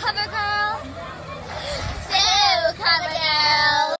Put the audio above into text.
看没看？